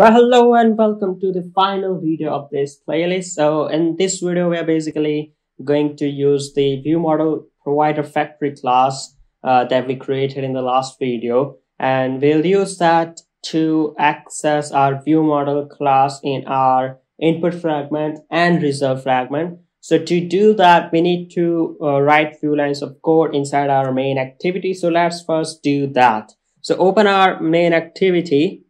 Well, hello and welcome to the final video of this playlist. So in this video, we are basically going to use the view model provider factory class uh, that we created in the last video. And we'll use that to access our view model class in our input fragment and result fragment. So to do that, we need to uh, write few lines of code inside our main activity. So let's first do that. So open our main activity.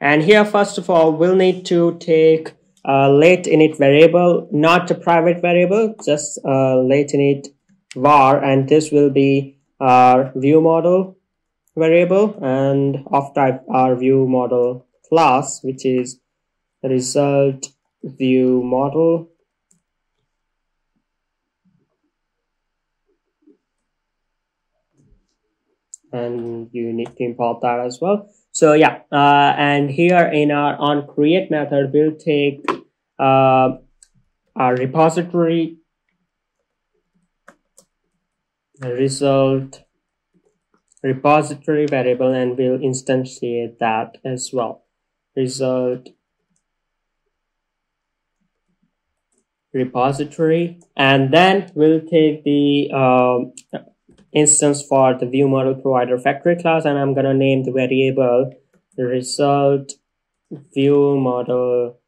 And here, first of all, we'll need to take a lateinit variable, not a private variable, just a lateinit var. And this will be our view model variable and of type our view model class, which is result view model and you need to import that as well so yeah uh, and here in our on create method we'll take uh, our repository result repository variable and we'll instantiate that as well. Result repository and then we'll take the um, instance for the view model provider factory class and I'm gonna name the variable result view model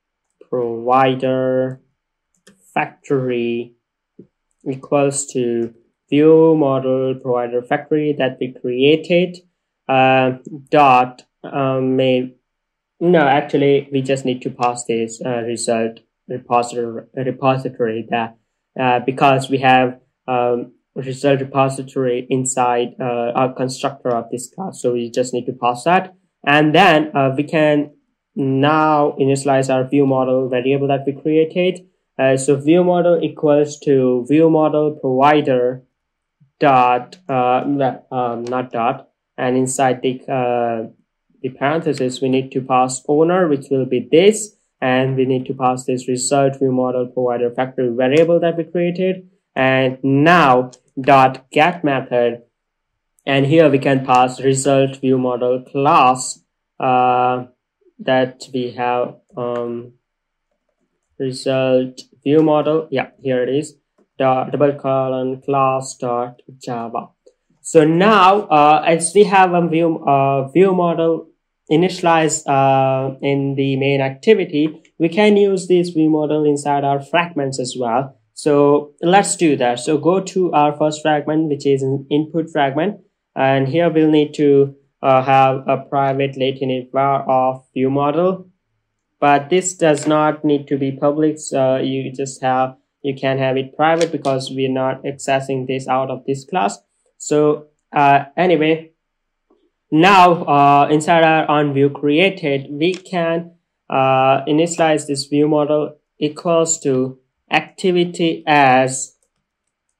provider factory equals to view model provider factory that we created uh, dot um, may no actually we just need to pass this uh, result repository repository that uh, because we have um, result repository inside uh, our constructor of this class. So we just need to pass that. And then uh, we can now initialize our view model variable that we created. Uh, so view model equals to view model provider dot, uh, um, not dot, and inside the, uh, the parenthesis, we need to pass owner, which will be this, and we need to pass this result view model provider factory variable that we created. And now dot get method and here we can pass result view model class uh, that we have um, result view model. Yeah here it is. Dot double colon class dot java. So now uh, as we have a view uh, view model initialized uh, in the main activity we can use this view model inside our fragments as well so let's do that. So go to our first fragment, which is an input fragment. And here we'll need to uh, have a private lateinit var of view model. But this does not need to be public. So you just have, you can have it private because we're not accessing this out of this class. So uh, anyway, now uh, inside our on view created, we can uh, initialize this view model equals to activity as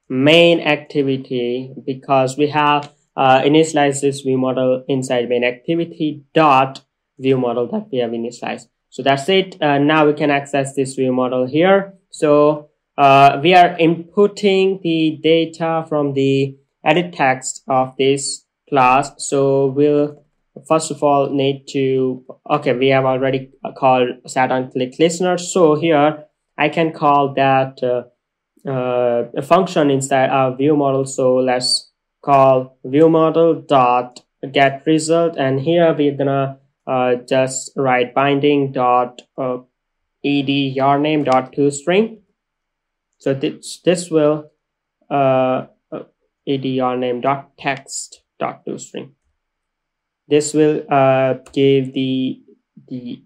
main activity because we have uh, initialized this view model inside main activity dot view model that we have initialized. So that's it. Uh, now we can access this view model here. So uh, we are inputting the data from the edit text of this class. So we'll first of all need to, okay, we have already called set on click listener. So here I can call that uh, uh, a function inside our view model. So let's call view model dot get result. And here we're gonna uh, just write binding dot uh, ed name dot to string. So this, this will uh, uh ed name dot text dot to string. This will uh, give the the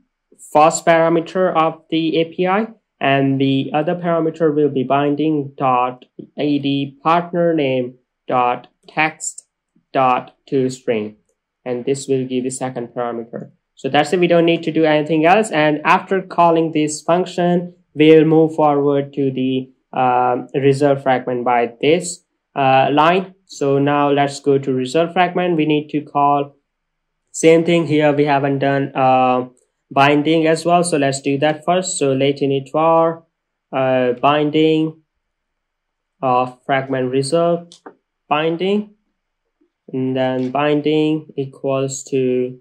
first parameter of the API and the other parameter will be binding dot ad partner name dot text dot to string. And this will give the second parameter. So that's it. We don't need to do anything else. And after calling this function we'll move forward to the uh, result fragment by this uh, line. So now let's go to result fragment. We need to call same thing here. We haven't done uh, binding as well. So let's do that first. So lateinit var uh, binding of fragment result binding and then binding equals to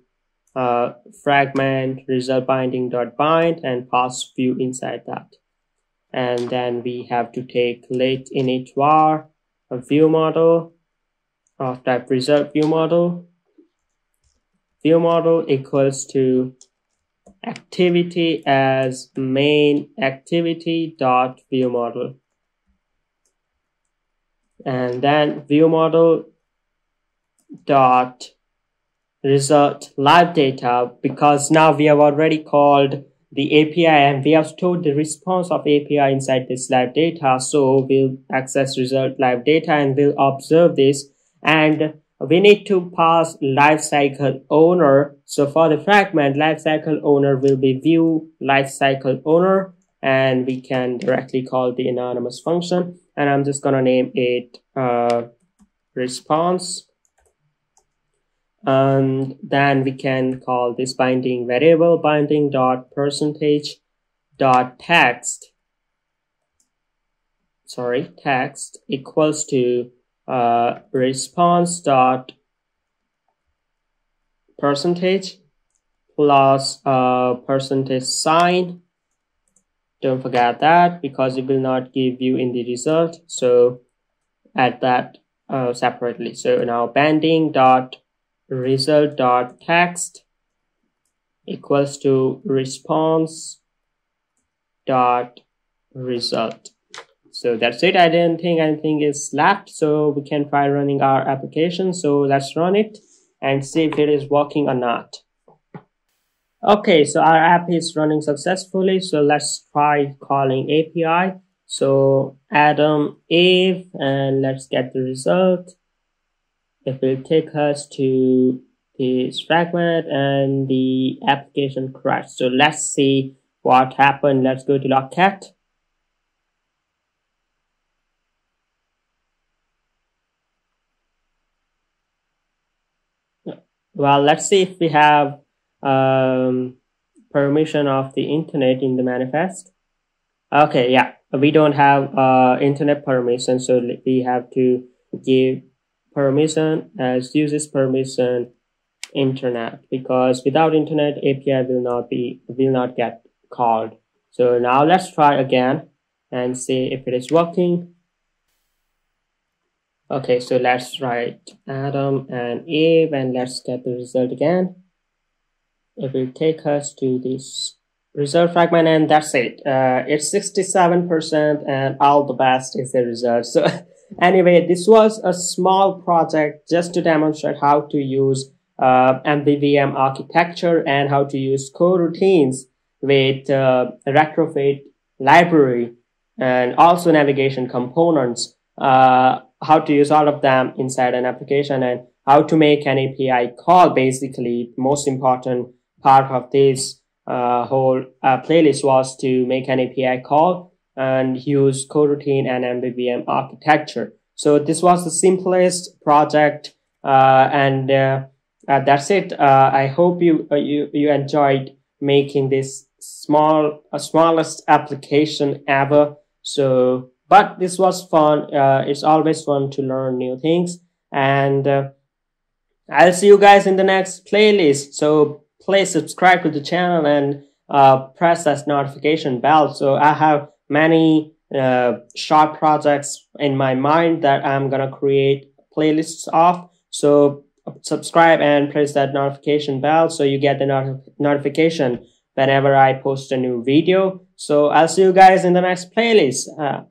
uh, fragment result binding dot bind and pass view inside that and then we have to take lateinit var a view model of type result view model view model equals to activity as main activity dot view model and then view model dot result live data because now we have already called the API and we have stored the response of API inside this live data. So we'll access result live data and we'll observe this and we need to pass lifecycle owner. So for the fragment, lifecycle owner will be view lifecycle owner and we can directly call the anonymous function. And I'm just gonna name it uh, response. And then we can call this binding variable binding dot percentage dot text. Sorry text equals to uh, response dot percentage plus uh, percentage sign. Don't forget that because it will not give you in the result. So add that uh, separately. So now binding dot result dot text equals to response dot result so that's it i didn't think anything is left so we can try running our application so let's run it and see if it is working or not okay so our app is running successfully so let's try calling api so adam Eve, and let's get the result it will take us to this fragment and the application crash. So let's see what happened. Let's go to logcat. Well, let's see if we have um, permission of the internet in the manifest. Okay, yeah, we don't have uh, internet permission, so we have to give permission as uses permission internet because without internet API will not be will not get called. So now let's try again and see if it is working. Okay, so let's write Adam and Eve and let's get the result again. It will take us to this result fragment and that's it. Uh, it's 67% and all the best is the result. So Anyway, this was a small project just to demonstrate how to use uh, MVVM architecture and how to use coroutines with uh, retrofit library and also navigation components, uh, how to use all of them inside an application and how to make an API call. Basically, most important part of this uh, whole uh, playlist was to make an API call and use coroutine and MVVM architecture. So this was the simplest project, uh, and uh, uh, that's it. Uh, I hope you you you enjoyed making this small smallest application ever. So, but this was fun. it's always fun to learn new things, and I'll see you guys in the next playlist. So please subscribe to the channel and press that notification bell. So I have many uh, short projects in my mind that I'm gonna create playlists of. So subscribe and press that notification bell so you get the not notification whenever I post a new video. So I'll see you guys in the next playlist. Uh,